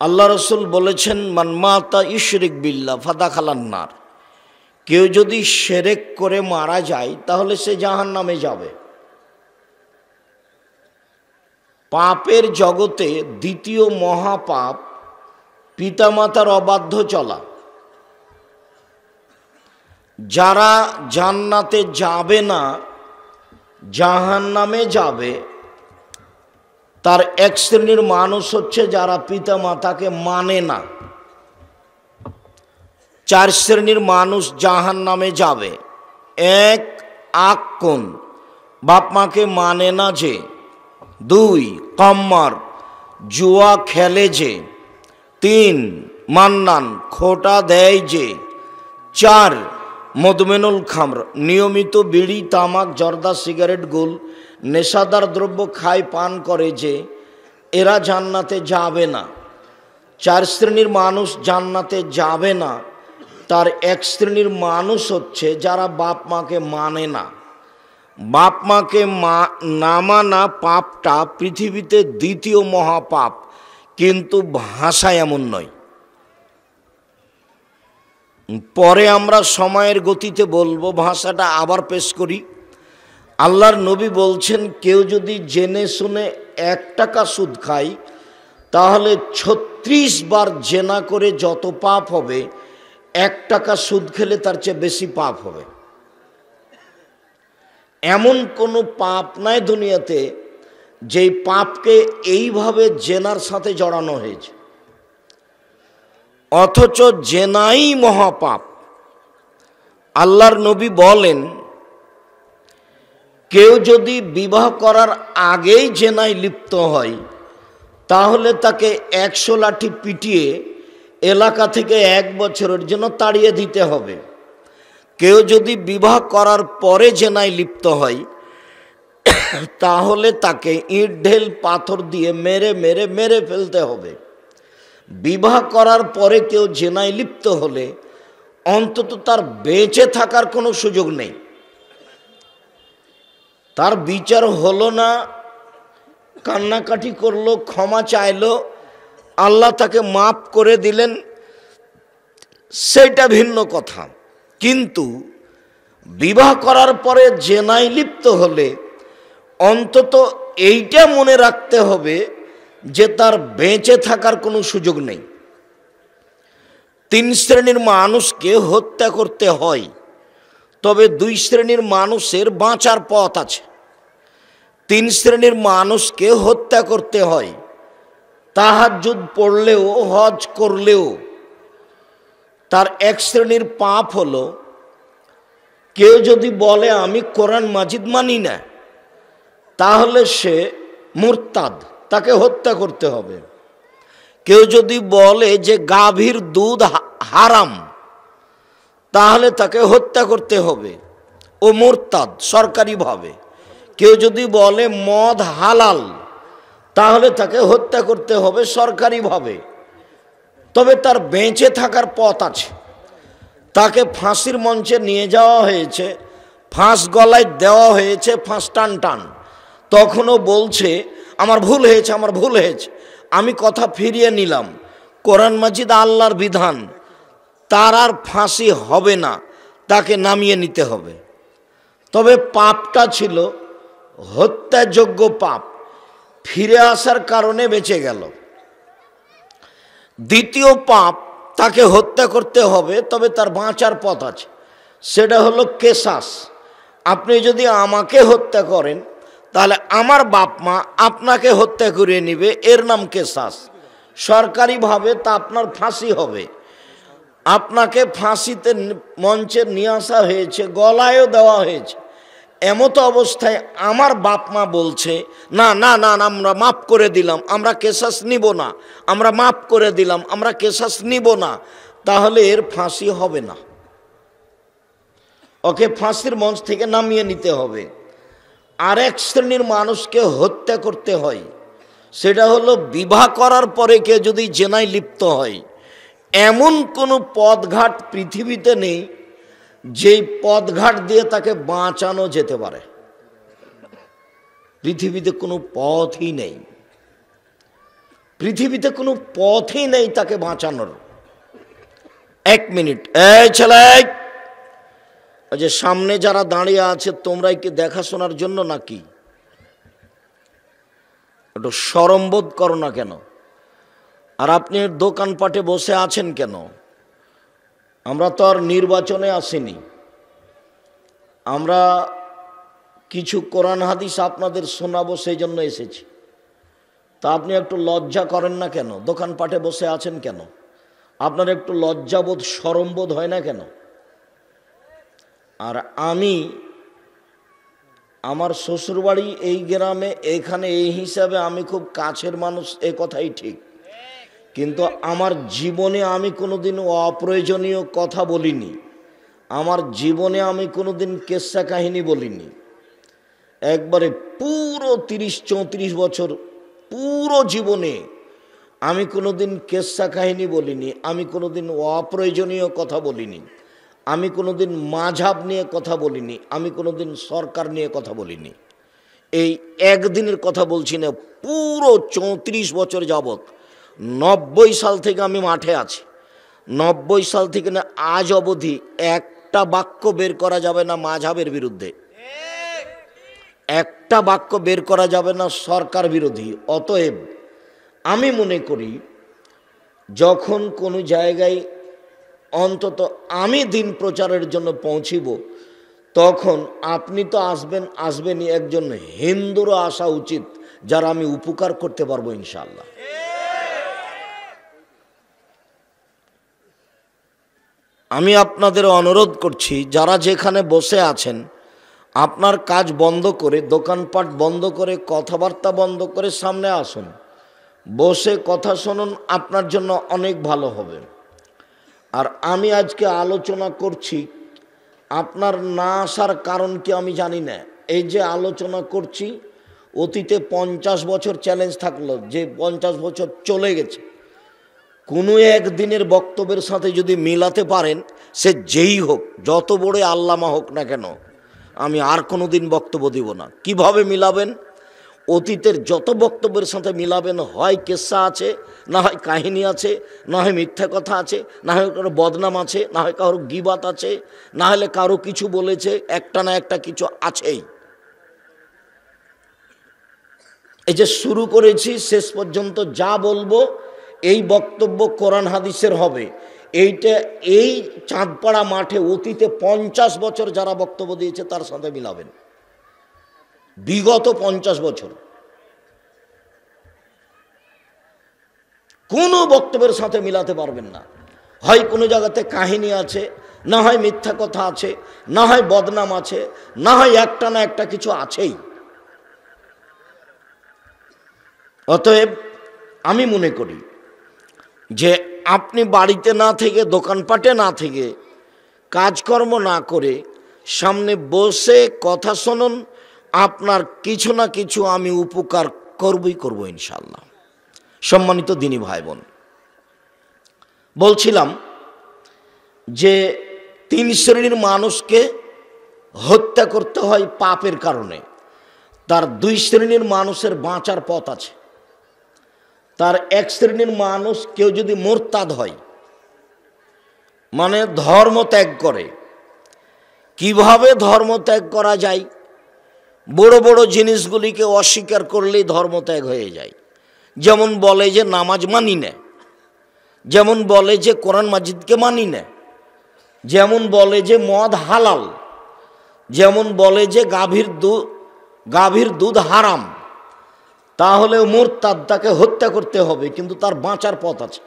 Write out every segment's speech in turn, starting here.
আল্লাহ রসুল বলেছেন মানমাতা ইশরিক বিল্লা ফাদা খালান্নার কেউ যদি সেরেক করে মারা যায়, তাহলে সে জাহান নামে যাবে। পাপের জগতে দ্বিতীয় মহাপাপ পিতামাতার অবাধ্য চলা। যারা জান্নাতে যাবে না জাহান নামে যাবে তার এক শ্রেণির মানুষ হচ্ছে যারা পিতা মাতাকে মানে না। চার শ্রেণির মানুষ জাহান নামে যাবে। এক আক্কন বাপ মাকে মানে না যে। দুই, কম্মার, জুয়া খেলে যে। তিন, মান্নান, খোটা দেয় যে। চার মধুমেনুল খামর, নিয়মিত বিড়ি, তামাক, জর্দা, সিগারেট, গুল নেশাদার দ্রব্য খায়, পান করে যে, এরা জান্নাতে যাবে না। চার শ্রেণির মানুষ জান্নাতে যাবে না। তার এক শ্রেণির মানুষ হচ্ছে যারা বাপ মাকে মানে না। বাপ মাকে মা, না মানা পাপটা পৃথিবীতে দ্বিতীয় মহাপাপ, কিন্তু ভাষা এমন নয়। পরে আমরা সময়ের গতিতে বলব, ভাষাটা আবার পেশ করি। আল্লাহর নবী বলছেন, কেউ যদি জেনে শুনে এক টাকা সুদ খায়, তাহলে ছত্রিশ বার জেনা করে যত পাপ হবে, এক টাকা সুদ খেলে তার চেয়ে বেশি পাপ হবে। এমন কোনো পাপ নাই দুনিয়াতে, যেই পাপকে এইভাবে জেনার সাথে জড়ানো হয়েছে। অথচ জেনাই মহাপাপ। আল্লাহর নবী বলেন কেউ যদি বিবাহ করার আগেই জেনায় লিপ্ত হয়, তাহলে তাকে একশো লাঠি পিটিয়ে এলাকা থেকে এক বছরের জন্য তাড়িয়ে দিতে হবে। কেউ যদি বিবাহ করার পরে জেনায় লিপ্ত হয়, তাহলে তাকে ইট ঢেল পাথর দিয়ে মেরে মেরে মেরে ফেলতে হবে। বিবাহ করার পরে কেউ জেনায় লিপ্ত হলে অন্তত তার বেঁচে থাকার কোনো সুযোগ নেই। তার বিচার হলো না, কান্নাকাটি করল, ক্ষমা চাইলো, আল্লাহ তাকে মাফ করে দিলেন সেইটা ভিন্ন কথা। কিন্তু বিবাহ করার পরে জেনায় লিপ্ত হলে অন্তত এইটা মনে রাখতে হবে যে তার বেঁচে থাকার কোনো সুযোগ নেই। তিন শ্রেণির মানুষকে হত্যা করতে হয়। তবে দুই শ্রেণির মানুষের বাঁচার পথ আছে। তিন শ্রেণির মানুষকে হত্যা করতে হয় তাহাজুদ পড়লেও, হজ করলেও। তার এক শ্রেণির পাপ হলো, কেউ যদি বলে, আমি কোরআন মাজিদ মানি না, তাহলে সে মুরতাদ, তাকে হত্যা করতে হবে। কেউ যদি বলে যে, গাভীর দুধ হারাম। তাহলে তাকে হত্যা করতে হবে। ও মোরতাদ, সরকারিভাবে। কেউ যদি বলে মদ হালাল, তাহলে তাকে হত্যা করতে হবে সরকারিভাবে। তবে তার বেঁচে থাকার পথ আছে। তাকে ফাঁসির মঞ্চে নিয়ে যাওয়া হয়েছে, ফাঁস গলায় দেওয়া হয়েছে, ফাঁস টান টান। তখনও বলছে, আমার ভুল হয়েছে, আমার ভুল হয়েছে। আমি কথা ফিরিয়ে নিলাম। কোরআন মাজিদ আল্লাহর বিধান। তার আর ফাঁসি হবে না, তাকে নামিয়ে নিতে হবে। তবে পাপটা ছিল হত্যাযোগ্য পাপ, ফিরে আসার কারণে বেঁচে গেল। দ্বিতীয় পাপ তাকে হত্যা করতে হবে, তবে তার বাঁচার পথ আছে। সেটা হলো কেশাস। আপনি যদি আমাকে হত্যা করেন, তাহলে আমার বাপ মা আপনাকে হত্যা করিয়ে নিবে। এর নাম কেশাস। সরকারিভাবে তা আপনার ফাঁসি হবে। আপনাকে ফাঁসিতে মঞ্চে নিয়ে আসা হয়েছে, গলায়ও দেওয়া হয়েছে। এমতো অবস্থায় আমার বাপ মা বলছে, না না না আমরা মাফ করে দিলাম, আমরা কেশাস নিব না, আমরা মাফ করে দিলাম, আমরা কেশাস নিব না, তাহলে এর ফাঁসি হবে না। ওকে ফাঁসির মঞ্চ থেকে নামিয়ে নিতে হবে। আর এক শ্রেণির মানুষকে হত্যা করতে হয়। সেটা হলো বিবাহ করার পরে কেউ যদি জেনায় লিপ্ত হয়। এমন কোনো পথঘাট পৃথিবীতে নেই, যেই পদঘাট দিয়ে তাকে বাঁচানো যেতে পারে। পৃথিবীতে কোনো পথই নেই। পৃথিবীতে কোনো পথই নেই তাকে বাঁচানোর। এক মিনিট। এই ছেলে যে সামনে যারা দাঁড়িয়ে আছে তোমরাই কি দেখাশোনার জন্য নাকি? একটু সরম্বোধ করো না কেন? আর আপনি দোকানপাটে বসে আছেন কেন? আমরা তো আর নির্বাচনে আসিনি। আমরা কিছু কোরআন হাদিস আপনাদের শোনাবো সেই জন্য এসেছি। তা আপনি একটু লজ্জা করেন না কেন? দোকানপাটে বসে আছেন কেন? আপনার একটু লজ্জাবোধ সরমবোধ হয় না কেন? আর আমি আমার শ্বশুরবাড়ি এই গ্রামে, এখানে এই হিসাবে আমি খুব কাছের মানুষ, এ কথাই ঠিক। কিন্তু আমার জীবনে আমি কোনোদিন অপ্রয়োজনীয় কথা বলিনি। আমার জীবনে আমি কোনোদিন কেসা কাহিনী বলিনি। একবারে পুরো তিরিশ, চৌত্রিশ বছর পুরো জীবনে আমি কোনোদিন কেসা কাহিনী বলিনি, আমি কোনোদিন অপ্রয়োজনীয় কথা বলিনি, আমি কোনোদিন মাঝাব নিয়ে কথা বলিনি, আমি কোনোদিন সরকার নিয়ে কথা বলিনি। এই একদিনের কথা বলছি না, পুরো চৌত্রিশ বছর যাবৎ নব্বই সাল থেকে আমি মাঠে আছি। নব্বই সাল থেকে না, আজ অবধি একটা বাক্য বের করা যাবে না মাঝাবের বিরুদ্ধে। একটা বাক্য বের করা যাবে না সরকার বিরোধী। অতএব আমি মনে করি, যখন কোনো জায়গায় অন্তত আমি দিন প্রচারের জন্য পৌঁছিব, তখন আপনি তো আসবেন, আসবেনই একজন হিন্দুরও আসা উচিত, যারা আমি উপকার করতে পারব ইনশাল্লাহ আমি আপনাদের অনুরোধ করছি, যারা যেখানে বসে আছেন, আপনার কাজ বন্ধ করে, দোকানপাট বন্ধ করে, কথাবার্তা বন্ধ করে সামনে আসুন। বসে কথা শুনুন, আপনার জন্য অনেক ভালো হবে। আর আমি আজকে আলোচনা করছি, আপনার না আসার কারণ কি আমি জানি না। এই যে আলোচনা করছি, অতীতে পঞ্চাশ বছর চ্যালেঞ্জ থাকল, যে পঞ্চাশ বছর চলে গেছে। কোনো একদিনের বক্তব্যের সাথে যদি মিলাতে পারেন, সে যেই হোক, যত বড় আল্লামা হোক না কেন, আমি আর কোনো দিন বক্তব্য দিব না। কীভাবে মিলাবেন? অতীতের যত বক্তব্যের সাথে মিলাবেন, হয় কেসা আছে, না হয় কাহিনী আছে, না হয় মিথ্যা কথা আছে, না হয় কারও বদনাম আছে, না হয় কারও গিবাত আছে, না হলে কারও কিছু বলেছে, একটা না একটা কিছু আছেই। এই যে শুরু করেছি, শেষ পর্যন্ত যা বলব এই বক্তব্য কোরআন হাদিসের হবে। এইটা এই চাঁদপাড়া মাঠে অতীতে পঞ্চাশ বছর যারা বক্তব্য দিয়েছে, তার সাথে মিলাবেন। বিগত পঞ্চাশ বছর। কোনো বক্তব্যের সাথে মিলাতে পারবেন না। হয় কোনো জায়গাতে কাহিনী আছে, না হয় মিথ্যা কথা আছে, না হয় বদনাম আছে, না হয় একটা না একটা কিছু আছেই। অতএব আমি মনে করি যে আপনি বাড়িতে না থেকে, দোকানপাটে না থেকে কাজকর্ম না করে সামনে বসে কথা শুনুন, আপনার কিছু না কিছু আমি উপকার করবই করব ইনশাল্লাহ সম্মানিত দিনী ভাই বোন বলছিলাম যে তিন শ্রেণির মানুষকে হত্যা করতে হয় পাপের কারণে। তার দুই শ্রেণির মানুষের বাঁচার পথ আছে। তার এক শ্রেণির মানুষ কেউ যদি মোরতাদ হয় মানে ধর্ম ত্যাগ করে। কীভাবে ধর্ম ত্যাগ করা যায়? বড় বড় জিনিসগুলিকে অস্বীকার করলেই ধর্ম ত্যাগ হয়ে যায়। যেমন বলে যে নামাজ মানি না, যেমন বলে যে কোরআন মাজিদকে মানি না, যেমন বলে যে মদ হালাল, যেমন বলে যে গাভীর দুধ গাভীর দুধ হারাম। তাহলে মোরতাদ তাকে হত্যা করতে হবে, কিন্তু তার বাঁচার পথ আছে।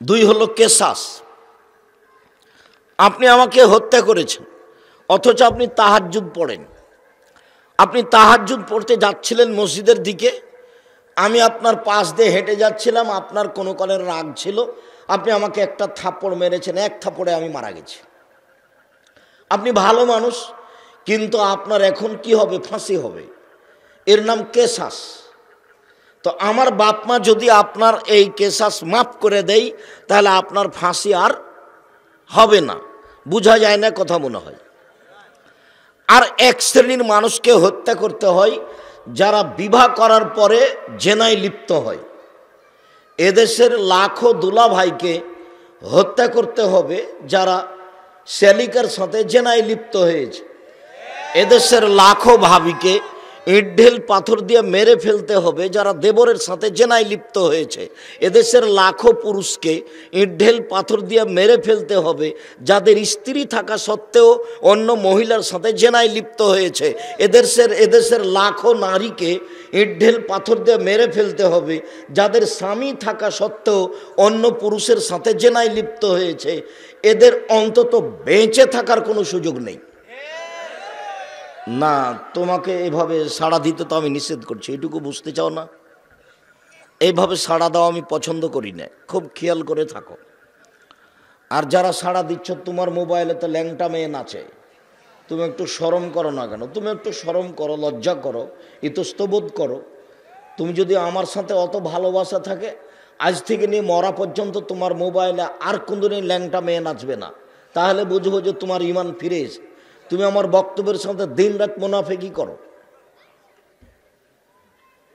দুই হলো কেসাস। আপনি আমাকে হত্যা করেছেন, অথচ আপনি তাহাজুদ পড়েন। আপনি তাহাজুদ পড়তে যাচ্ছিলেন মসজিদের দিকে, আমি আপনার পাশ দিয়ে হেঁটে যাচ্ছিলাম, আপনার কোনো কলের রাগ ছিল, আপনি আমাকে একটা থাপ্পড় মেরেছেন, এক থাপ্পড়ে আমি মারা গেছি। আপনি ভালো মানুষ, কিন্তু আপনার এখন কি হবে? ফাঁসি হবে। এর নাম কেসাস তো আমার বাপ মা যদি আপনার এই কেসাস মাফ করে দেয় তাহলে আপনার ফাঁসি আর হবে না। বোঝা যায় না কথা মনে হয়। আর এক শ্রেণির মানুষকে হত্যা করতে হয়, যারা বিবাহ করার পরে জেনায় লিপ্ত হয়। এদেশের লাখো দুলা ভাইকে হত্যা করতে হবে, যারা শ্যালিকার সাথে জেনায় লিপ্ত হয়েছে। এদেশের লাখো ভাবিকে ইট ঢেল পাথর দিয়ে মেরে ফেলতে হবে, যারা দেবরের সাথে জেনায় লিপ্ত হয়েছে। এদেশের লাখো পুরুষকে ইট পাথর দিয়ে মেরে ফেলতে হবে, যাদের স্ত্রী থাকা সত্ত্বেও অন্য মহিলার সাথে জেনায় লিপ্ত হয়েছে। এদেশের এদেশের লাখো নারীকে ইট পাথর দিয়ে মেরে ফেলতে হবে, যাদের স্বামী থাকা সত্ত্বেও অন্য পুরুষের সাথে জেনায় লিপ্ত হয়েছে। এদের অন্তত বেঁচে থাকার কোনো সুযোগ নেই। না, তোমাকে এভাবে সাড়া দিতে তো আমি নিষেধ করছি, এটুকু বুঝতে চাও না? এইভাবে সাড়া দাও আমি পছন্দ করি না, খুব খেয়াল করে থাকো। আর যারা সাড়া দিচ্ছ, তোমার মোবাইলে তো ল্যাংটা মেয়ে নাচে। তুমি একটু সরম করো না কেন? তুমি একটু সরম করো, লজ্জা করো, ইতস্তবোধ করো। তুমি যদি আমার সাথে অত ভালোবাসা থাকে, আজ থেকে নিয়ে মরা পর্যন্ত তোমার মোবাইলে আর কোনদিনই ল্যাংটা মেয়ে নাচবে না। তাহলে বুঝব যে তোমার ইমান ফিরে এসে তুমি আমার বক্তব্যের সাথে দিন রাত মুনাফেকি করো।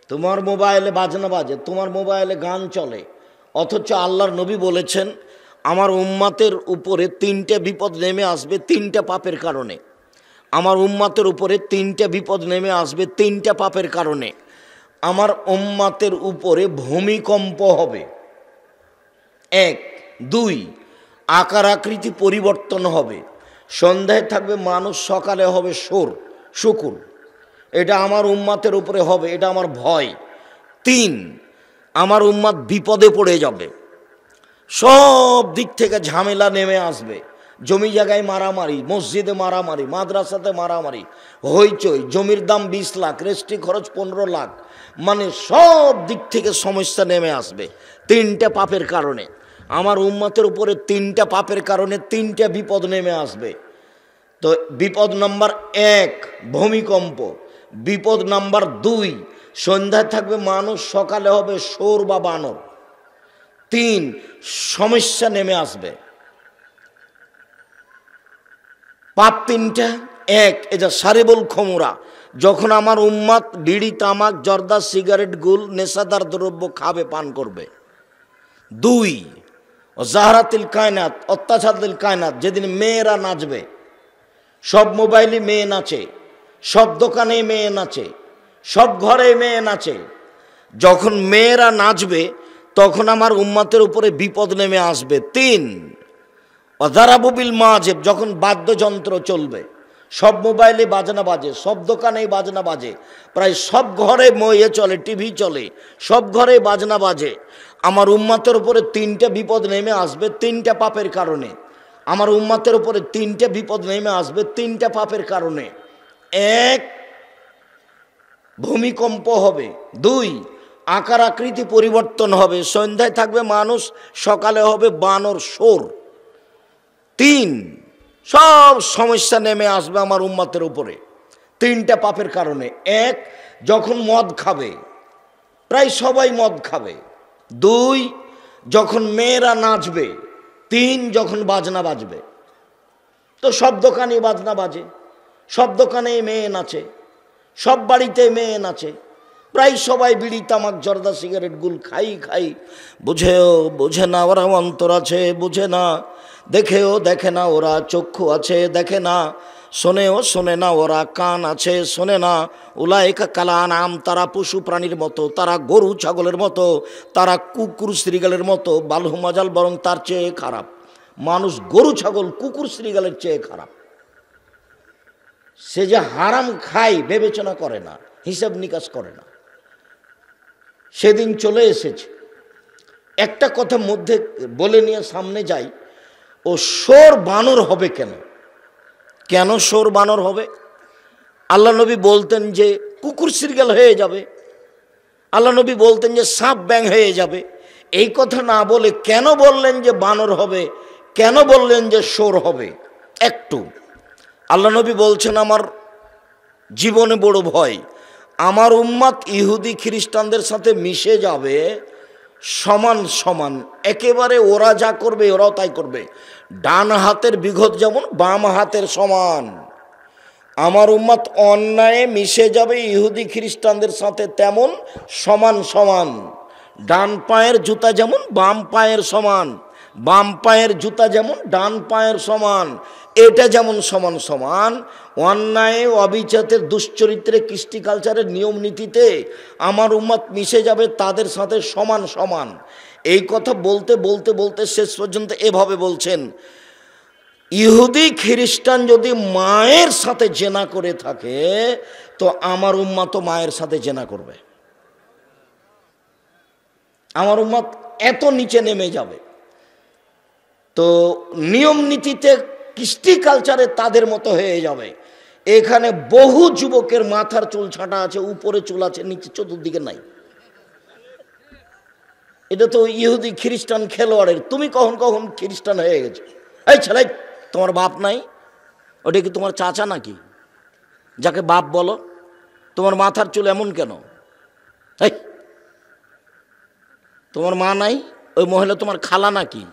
তোমার মোবাইলে বাজনা বাজে, তোমার মোবাইলে গান চলে, অথচ আল্লাহর নবী বলেছেন, আমার উম্মাতের উপরে তিনটে বিপদ নেমে আসবে তিনটা পাপের কারণে। আমার উম্মাতের উপরে তিনটে বিপদ নেমে আসবে তিনটা পাপের কারণে। আমার উম্মাতের উপরে ভূমিকম্প হবে। এক, দুই, আকার আকৃতি পরিবর্তন হবে। সন্ধ্যায় থাকবে মানুষ, সকালে হবে সোর শুকুর। এটা আমার উম্মাতের উপরে হবে, এটা আমার ভয়। তিন, আমার উম্মাদ বিপদে পড়ে যাবে। সব দিক থেকে ঝামেলা নেমে আসবে। জমি জায়গায় মারামারি, মসজিদে মারামারি, মাদ্রাসাতে মারামারি, হইচই, জমির দাম বিশ লাখ রেস্ট্রি খরচ পনেরো লাখ মানে সব দিক থেকে সমস্যা নেমে আসবে। তিনটে পাপের কারণে। আমার উম্মতের উপরে তিনটা পাপের কারণে তিনটা বিপদ নেমে আসবে। তো বিপদ নাম্বার এক, ভূমিকম্প। বিপদ নাম্বার দুই, সন্ধ্যায় থাকবে মানুষ, সকালে হবে সোর বা বানর। তিন, সমস্যা নেমে আসবে। পাপ তিনটা, এক এটা সারেবল খমুরা, যখন আমার উম্মাদ বিড়ি, তামাক, জর্দা, সিগারেট, গুল, নেশাদার দ্রব্য খাবে, পান করবে। দুই জাহরাতিল কায়নাত অত্যাচারিল কায়নাত, যেদিন মেয়েরা নাচবে, সব মোবাইলে মেয়ে নাচে, সব দোকানে মেয়ে নাচে, সব ঘরে মেয়ে নাচে। যখন মেয়েরা নাচবে, তখন আমার উম্মাতের উপরে বিপদ নেমে আসবে। তিন অধারাবুবিল মাজেব, যখন বাদ্যযন্ত্র চলবে, সব মোবাইলে বাজনা বাজে, সব দোকানেই বাজনা বাজে, প্রায় সব ঘরে ময়ে চলে, টিভি চলে, সব ঘরে বাজনা বাজে। আমার উম্মাতের উপরে তিনটা বিপদ নেমে আসবে, তিনটা পাপের কারণে। আমার উম্মাতের উপরে তিনটা বিপদ নেমে আসবে, তিনটা পাপের কারণে। এক, ভূমিকম্প হবে। দুই, আকার আকৃতি পরিবর্তন হবে। সন্ধ্যায় থাকবে মানুষ, সকালে হবে বানর সোর তিন, সব সমস্যা নেমে আসবে আমার উম্মাতের উপরে। তিনটা পাপের কারণে। এক, যখন মদ খাবে, প্রায় সবাই মদ খাবে। দুই, যখন মেয়েরা নাচবে, তিন, যখন বাজনা বাজবে। তো সব দোকানে বাজনা বাজে, সব দোকানে মেয়ে নাচে, সব বাড়িতে মেয়ে নাচে। প্রায় সবাই বিড়ি, তামাক, জর্দা, সিগারেট, গুল খাই খাই। বুঝেও, বুঝে না ওরা অন্তর আছে, বুঝে না। দেখেও দেখে না ওরা চক্ষু আছে, দেখে না। শোনেও শোনে না, ওরা কান আছে শোনে না। উলায়কা কালা নাম তারা পশু প্রাণীর মতো, তারা গরু ছাগলের মতো, তারা কুকুর শ্রীগালের মতো, বালহু মাজাল বরং তার চেয়ে খারাপ। মানুষ গরু ছাগল, কুকুর শ্রীগালের চেয়ে খারাপ। সে যে হারাম খায় বিবেচনা করে না, হিসাব নিকাশ করে না। সেদিন চলে এসেছে। একটা কথা মধ্যে বলে নিয়ে সামনে যাই, ও সোর বানর হবে কেন? কেন সোর বানর হবে? আল্লাহ নবী বলতেন যে কুকুর সিরগাল হয়ে যাবে। আল্লাহ নবী বলতেন যে সাপ ব্যাং হয়ে যাবে। এই কথা না বলে কেন বললেন যে বানর হবে? কেন বললেন যে সোর হবে? একটু। আল্লাহ নবী বলছেন, আমার জীবনে বড় ভয়। আমার উম্মাত ইহুদি খ্রিস্টানদের সাথে মিশে যাবে সমান সমান। একেবারে ওরা যা করবে, ওরাও তাই করবে। ডান হাতের বিঘত যেমন, বাম হাতের সমান। আমার উম্মাত অন্যায়ে মিশে যাবে ইহুদি খ্রিস্টানদের সাথে তেমন সমান সমান। ডান পায়ের জুতা যেমন, বাম পায়ের সমান। বাম পায়ের জুতা যেমন, ডান পায়ের সমান। এটা যেমন সমান সমান, অন্যায় অবিচাতের দুশ্চরিত্রে কৃষ্টি কালচারের নিয়ম নীতিতে আমার উম্মাত মিশে যাবে তাদের সাথে সমান সমান। এই কথা বলতে বলতে বলতে শেষ পর্যন্ত এভাবে বলছেন, ইহুদি খ্রিস্টান যদি মায়ের সাথে জেনা করে থাকে, তো আমার উম্মা তো মায়ের সাথে জেনা করবে। আমার উম্মাত এত নিচে নেমে যাবে। তো নিয়ম নীতিতে কৃষ্টি কালচারে তাদের মতো হয়ে যাবে। এখানে বহু যুবকের মাথার চুল ছাঁটা আছে, উপরে চুল আছে, নিচে চতুর্দিকে নাই। এটা তো ইহুদি খ্রিস্টান খেলোয়াড়ের। তুমি কখন কখন খ্রিস্টান হয়ে গেছো? এই ছেলে, তোমার বাপ নাই? ওটা কি তোমার চাচা নাকি? যাকে বাপ বলো, তোমার মাথার চুল এমন কেন? এই, তোমার মা নাই? ওই মহিলা তোমার খালা নাকি?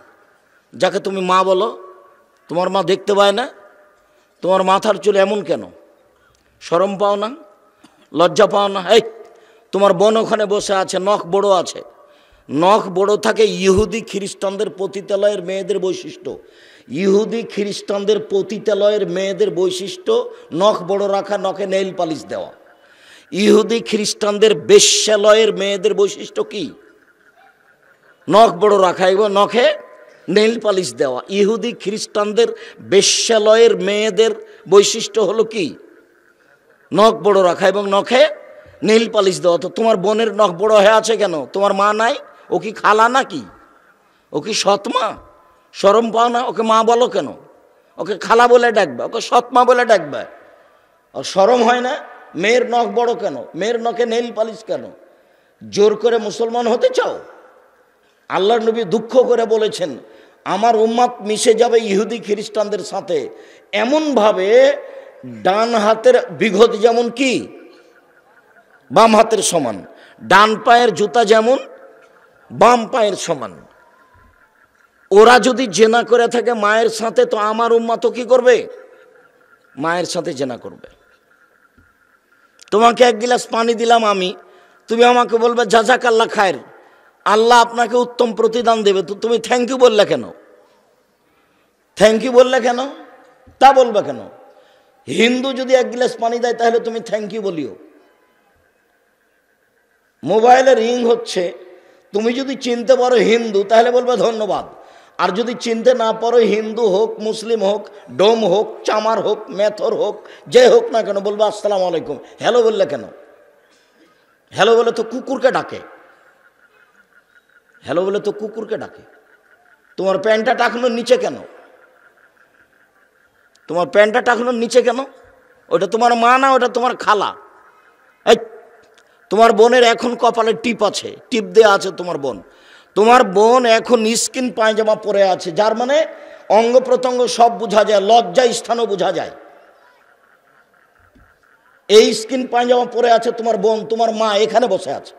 যাকে তুমি মা বলো তোমার মা দেখতে পায় না? তোমার মাথার চুল এমন কেন? সরম পাও না? লজ্জা পাও না? এই, তোমার বোন ওখানে বসে আছে, নখ বড় আছে। নখ বড় থাকে ইহুদি খ্রিস্টানদের পতিতালয়ের মেয়েদের বৈশিষ্ট্য। ইহুদি খ্রিস্টানদের পতিতালয়ের মেয়েদের বৈশিষ্ট্য, নখ বড় রাখা, নখে নেইল পালিশ দেওয়া। ইহুদি খ্রিস্টানদের বেশ্যালয়ের মেয়েদের বৈশিষ্ট্য কি? নখ বড় রাখা এবং নখে নেইল পালিশ দেওয়া। ইহুদি খ্রিস্টানদের বেশ্যালয়ের মেয়েদের বৈশিষ্ট্য হলো কি? নখ বড় রাখা এবং নখে নীল পালিশ দেওয়া। তো তোমার বোনের নখ বড় হয়ে আছে কেন? তোমার মা নাই? ও কি খালা নাকি? ও কি সৎমা সরম পাও না? ওকে মা বলো কেন? ওকে খালা বলে ডাকবে, ওকে সৎমা বলে ডাকবে। ও সরম হয় না? মেয়ের নখ বড় কেন? মেয়ের নখে নেইল পালিশ কেন? জোর করে মুসলমান হতে চাও? আল্লাহর নবী দুঃখ করে বলেছেন আমার উম্মাত মিশে যাবে ইহুদি খ্রিস্টানদের সাথে। এমনভাবে ডান হাতের বিঘত যেমন কি, বাম হাতের সমান। ডান পায়ের জুতা যেমন, বাম পায়ের সমান। ওরা যদি জেনা করে থাকে মায়ের সাথে, তো আমার উম্মা তো কি করবে? মায়ের সাথে জেনা করবে। তোমাকে এক গিলাস পানি দিলাম আমি। তুমি আমাকে বলবে যাজাক আল্লাহ খায়ের। আল্লাহ আপনাকে উত্তম প্রতিদান দেবে। তো তুমি থ্যাংক ইউ বললে কেন? থ্যাংক ইউ বললে কেন? তা বলবে কেন? হিন্দু যদি এক গিলাস পানি দেয়, তাহলে তুমি থ্যাংক ইউ বলিও। মোবাইলে রিং হচ্ছে, তুমি যদি চিনতে পারো হিন্দু, তাহলে বলবে ধন্যবাদ। আর যদি চিনতে না পারো হিন্দু হোক, মুসলিম হোক, ডোম হোক, চামার হোক, মেথর হোক, যে হোক না কেন, বলবে আসসালামু আলাইকুম। হ্যালো বললে কেন? হ্যালো বলে তো কুকুরকে ডাকে। হ্যালো বলে তো কুকুরকে ডাকে। তোমার প্যান্টটা টাকানোর নিচে কেন? তোমার প্যান্টটা টাকানোর নিচে কেন? ওটা তোমার মা না ওটা তোমার খালা? এই, তোমার বোনের এখন কপালে টিপ আছে, টিপ দেওয়া আছে তোমার বোন। তোমার বোন এখন স্কিন পায়জামা পরে আছে, যার মানে অঙ্গ প্রত্যঙ্গ সব বোঝা যায়, লজ্জা স্থানও বোঝা যায়। এই স্কিন পায়জামা পরে আছে তোমার বোন, তোমার মা এখানে বসে আছে।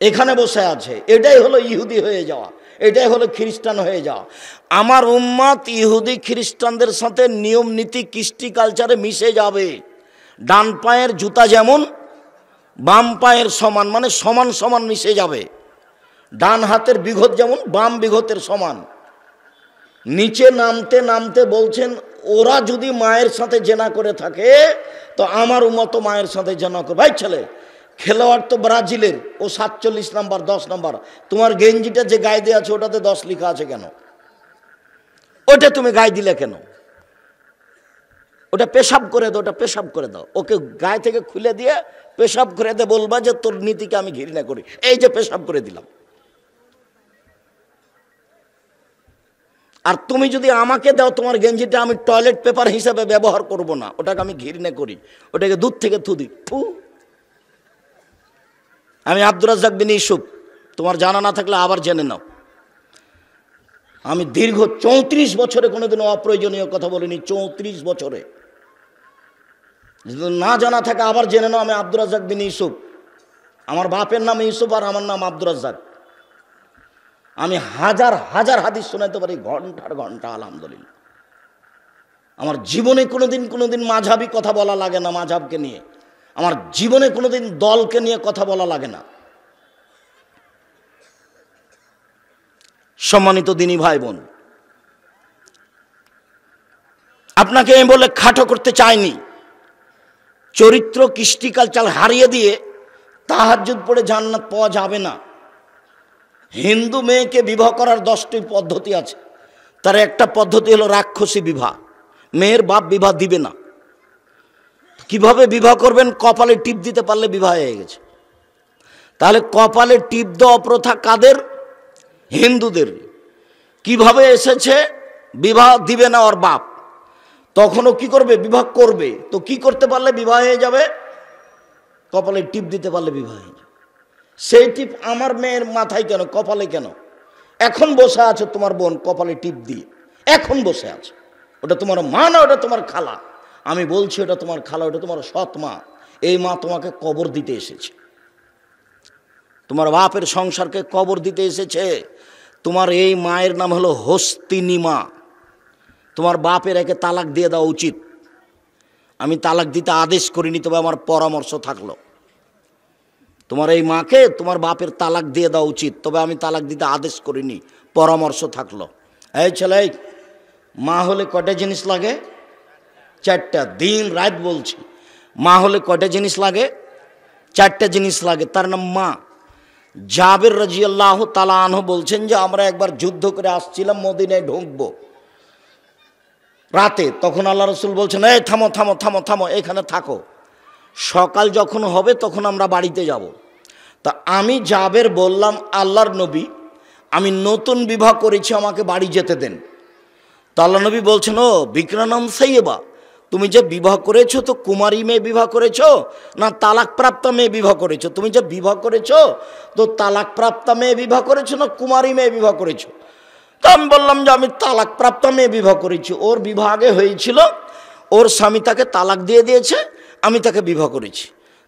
এখানে বসে আছে। এটাই হলো ইহুদি হয়ে যাওয়া। এটাই হলো খ্রিস্টান হয়ে যাওয়া। আমার উম্মাত ইহুদি খ্রিস্টানদের সাথে নিয়ম, নীতি, কৃষ্টি, কালচারে মিশে যাবে। ডান পায়ের জুতা যেমন, বাম পায়ের সমান মানে সমান সমান মিশে যাবে। ডান হাতের বিঘত যেমন, বাম বিঘতের সমান। নিচে নামতে নামতে বলছেন, ওরা যদি মায়ের সাথে জেনা করে থাকে, তো আমার মতো মায়ের সাথে জেনা করে ভাই ছেলে খেলোয়াড় তো ব্রাজিলের। ও সাতচল্লিশ নাম্বার, দশ নাম্বার। তোমার গেঞ্জিটা যে গায়ে দেওয়া আছে, ওটাতে দশ লেখা আছে কেন? ওটা তুমি গায়ে দিলে কেন? ওটা পেশাব করে দাও, ওটা পেশাব করে দাও। ওকে গায়ে থেকে খুলে দিয়ে পেশাব করে দে বলবা যে তোর নীতিকে আমি ঘৃণা করি। এই যে পেশাব করে দিলাম। আর তুমি যদি আমাকে দাও, তোমার গেঞ্জিটা আমি টয়লেট পেপার হিসাবে ব্যবহার করব না। ওটাকে আমি ঘৃণা করি। ওটাকে দুধ থেকে থুদি থু। আমি আব্দুর রাজ্জাক বিন ইসুফ তোমার জানা না থাকলে আবার জেনে নাও। আমি দীর্ঘ চৌত্রিশ বছরে কোনোদিনও অপ্রয়োজনীয় কথা বলিনি, চৌত্রিশ বছরে। না জানা থাকে আবার জেনে নাও, আমি আব্দুর রাজ্জাক বিন ইসুফ আমার বাপের নাম ইউসুফ আর আমার নাম আব্দুর রাজ্জাক। আমি হাজার হাজার হাদিস শোনাতে পারি, ঘণ্টার ঘণ্টা, আলহামদুলিল্লাহ। আমার জীবনে কোনোদিন কোনোদিন মাঝাবি কথা বলা লাগে না মাঝাবকে নিয়ে। আমার জীবনে কোনোদিন দলকে নিয়ে কথা বলা লাগে না। সম্মানিত দিনী ভাই বোন আপনাকে আমি বলে খাটো করতে চাইনি। চরিত্র, কৃষ্টি, কালচার হারিয়ে দিয়ে তাহাজুদ পড়ে জান্নাত পাওয়া যাবে না। হিন্দু মেয়েকে বিবাহ করার দশটি পদ্ধতি আছে। তার একটা পদ্ধতি হলো রাক্ষসী বিবাহ। মেয়ের বাপ বিবাহ দিবে না। কীভাবে বিবাহ করবেন? কপালে টিপ দিতে পারলে বিবাহ হয়ে গেছে। তাহলে কপালে টিপ দেওয়া প্রথা কাদের? হিন্দুদের। কীভাবে এসেছে? বিবাহ দিবে না ওর বাপ। তখনও কি করবে? বিবাহ করবে। তো কি করতে পারলে বিবাহ হয়ে যাবে? কপালে টিপ দিতে পারলে বিবাহ হয়ে যাবে। সেই টিপ আমার মেয়ের মাথায় কেন? কপালে কেন? এখন বসে আছে তোমার বোন, কপালে টিপ দিয়ে। এখন বসে আছে। ওটা তোমার মা না? ওটা তোমার খালা? আমি বলছি, ওটা তোমার খালা, ওটা তোমার সৎ মা। এই মা তোমাকে কবর দিতে এসেছে। তোমার বাপের সংসারকে কবর দিতে এসেছে। তোমার এই মায়ের নাম হলো হস্তিনী মা তোমার বাপের একে তালাক দিয়ে দেওয়া উচিত। আমি তালাক দিতে আদেশ করিনি, তবে আমার পরামর্শ থাকল। তোমার এই মাকে তোমার বাপের তালাক দিয়ে দেওয়া উচিত, তবে আমি তালাক দিতে আদেশ করিনি, পরামর্শ থাকল। এই ছেলে মা হলে কটা জিনিস লাগে? চারটা দিন রাত বলছি। মা হলে কটা জিনিস লাগে? চারটা জিনিস লাগে। তার নাম মা। জাবের রাজিয়াল্লাহ তালা আনহ বলছেন যে, আমরা একবার যুদ্ধ করে আসছিলাম, মদিনায় ঢুকবো। রাতে তখন আল্লাহ রসুল বলছেন, এই থামো থামো থামো থামো, এখানে থাকো। সকাল যখন হবে তখন আমরা বাড়িতে যাব। তা আমি জাবের বললাম, আল্লাহর নবী, আমি নতুন বিবাহ করেছি, আমাকে বাড়ি যেতে দেন। তো আল্লাহ নবী বলছেন, ও বিক্রানম সাইয়েবা। তুমি যে বিবাহ করেছ তো কুমারী মেয়ে বিবাহ করেছ না তালাকপ্রাপ্ত মেয়ে বিবাহ করেছ? তুমি যে বিবাহ করেছ তো তালাকপ্রাপ্ত মেয়ে বিবাহ করেছ না কুমারী মেয়ে বিবাহ করেছ? তো আমি বললাম যে আমি তালাকপ্রাপ্ত মেয়ে বিবাহ করেছি। ওর বিবাহ আগে হয়েছিল, ওর স্বামী তাকে তালাক দিয়ে দিয়েছে, আমি তাকে বিবাহ করেছি।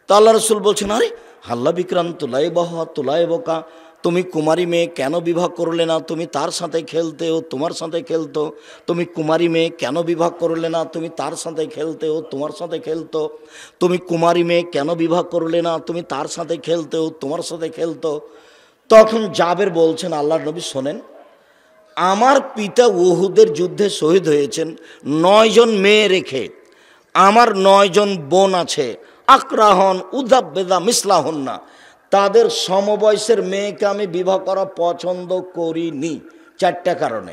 তো আল্লাহ রসুল বলছেন, আরে, হাল্লা বিক্রান্ত তোলাই বহ তোলাই বোকা তুমি কুমারী মেয়ে কেন বিবাহ করলে না? তুমি তার সাথে খেলতে ও তোমার সাথে খেলতো। তুমি কুমারী মেয়ে কেন বিবাহ করলে না? তুমি তার সাথে খেলতে ও তোমার সাথে খেলতো। তুমি কুমারী মেয়ে কেন বিবাহ করলে না? তুমি তার সাথে খেলতে ও তোমার সাথে খেলতো। তখন জাবের বলছেন, আল্লাহ নবী শোনেন, আমার পিতা উহুদের যুদ্ধে শহীদ হয়েছেন নয়জন মেয়ে রেখে। আমার নয়জন বোন আছে। আকরাহন উদাব্বেদা মিসলাহন না তাদের সমবয়সের মেয়েকে আমি বিবাহ করা পছন্দ করিনি। চারটা কারণে।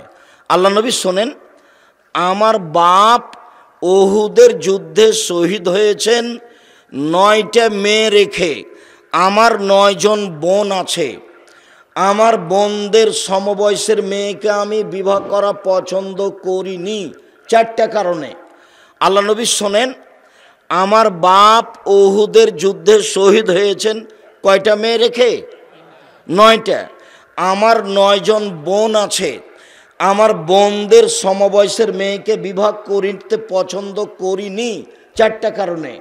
আল্লাহ নবী শোনেন, আমার বাপ ওহুদের যুদ্ধে শহীদ হয়েছেন, নয়টা মেয়ে রেখে। আমার নয়জন বোন আছে। আমার বোনদের সমবয়সের মেয়েকে আমি বিবাহ করা পছন্দ করিনি। চারটা কারণে। আল্লাহ নবী শোনেন, আমার বাপ ওহুদের যুদ্ধে শহীদ হয়েছেন কয়টা মেয়ে রেখে? নয়টা। আমার নয়জন বোন আছে। আমার বোনদের সমবয়সের মেয়েকে বিবাহ করিতে পছন্দ করিনি চারটা কারণে।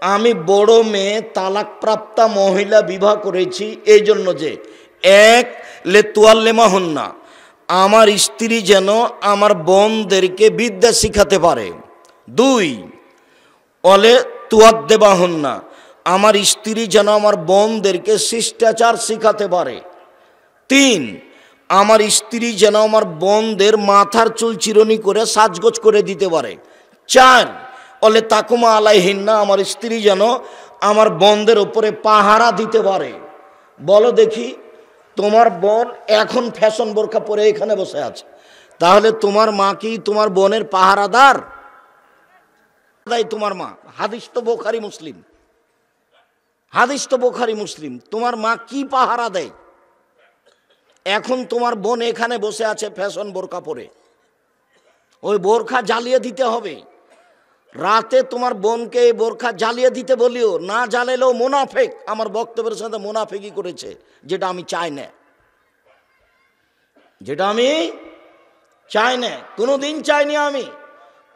আমি বড় মেয়ে, তালাকপ্রাপ্তা মহিলা বিবাহ করেছি এই জন্য যে, এক, লে তোয়াল্লেমা হন না। আমার স্ত্রী যেন আমার বোনদেরকে বিদ্যা শিখাতে পারে। দুই, অলে তুয়াদ দেবা হন না। আমার স্ত্রী যেন আমার বোনদেরকে শিষ্টাচার শিখাতে পারে। তিন, আমার স্ত্রী যেন আমার বোনদের মাথার চুল চিরনি করে সাজগোজ করে দিতে পারে। চার, অলে তাকুমা আলাইহিন্না, আমার স্ত্রী যেন আমার বোনদের ওপরে পাহারা দিতে পারে। বলো দেখি, তোমার বোন এখন ফ্যাশন বোরখা পরে এখানে বসে আছে। তাহলে তোমার মা কি তোমার বোনের পাহারাদার? দেয় তোমার মা, হাদিস তো বোখারি মুসলিম। হাদিস তো বোখারি মুসলিম। তোমার মা কি পাহারা দেয়? এখন তোমার বোন এখানে বসে আছে ফ্যাশন বোরখা পরে। ওই বোরখা জ্বালিয়ে দিতে হবে। রাতে তোমার বোনকে এই বোরখা জ্বালিয়ে দিতে বলিও, না জ্বালেলেও মোনাফেক। আমার বক্তব্যের সাথে মোনাফেকই করেছে, যেটা আমি চাই না। যেটা আমি চাই না, কোনোদিন চাইনি আমি।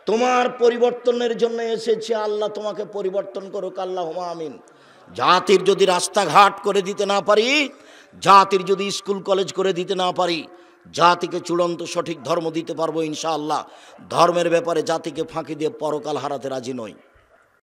তোমার পরিবর্তনের জন্য এসেছি, আল্লাহ তোমাকে পরিবর্তন করুক আল্লাহ আমিন। জাতির যদি রাস্তাঘাট করে দিতে না পারি, জাতির যদি স্কুল, কলেজ করে দিতে না পারি, জাতিকে চূড়ান্ত সঠিক ধর্ম দিতে পারব ইনশাআল্লাহ। ধর্মের ব্যাপারে জাতিকে ফাঁকি দিয়ে পরকাল হারাতে রাজি নয়